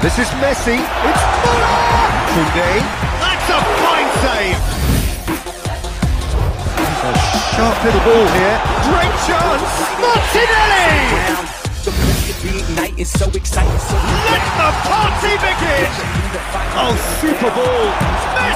This is Messi. It's Muller! Koundé. That's a fine save! A sharp little ball here. Great chance! Martinelli! Let the party begin! Oh, super ball! Messi!